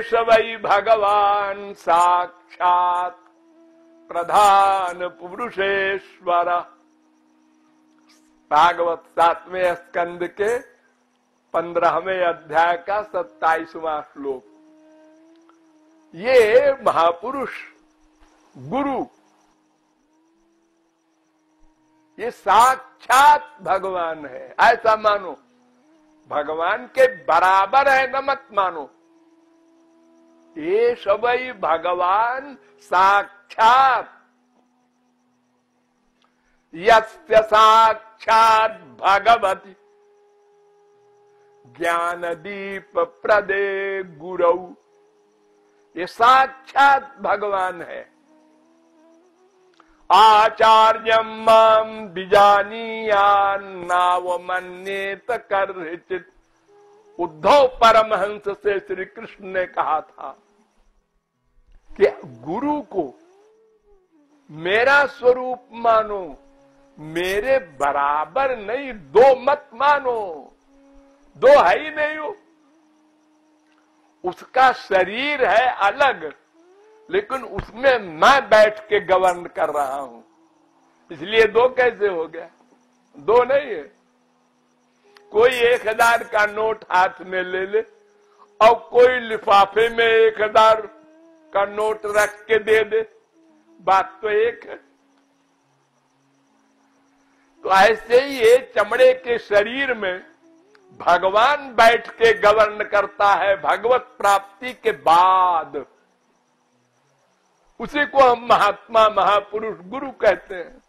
वही भगवान साक्षात प्रधान पुरुषेश्वर। भागवत सातवें स्कंद के पंद्रहवें अध्याय का सत्ताईसवा श्लोक। ये महापुरुष, गुरु, ये साक्षात भगवान है। ऐसा मानो, भगवान के बराबर है न मत मानो। ये सबई भगवान साक्षात। यस्य साक्षात भगवती। ज्ञान दीप प्रदे गुरु। ये साक्षात भगवान है। आचार्य मिजानी माम नावमन्येत कर उद्धव परमहंस से श्री कृष्ण ने कहा था कि गुरु को मेरा स्वरूप मानो, मेरे बराबर नहीं, दो मत मानो। दो है ही नहीं हो उसका शरीर है अलग, लेकिन उसमें मैं बैठ के गवर्न कर रहा हूँ। इसलिए दो कैसे हो गया? दो नहीं है। कोई एक हज़ार का नोट हाथ में ले ले और कोई लिफाफे में एक हज़ार का नोट रख के दे दे। बात तो एक है। तो ऐसे ही ये चमड़े के शरीर में भगवान बैठ के गवर्न करता है भगवत प्राप्ति के बाद। उसी को हम महात्मा, महापुरुष, गुरु कहते हैं।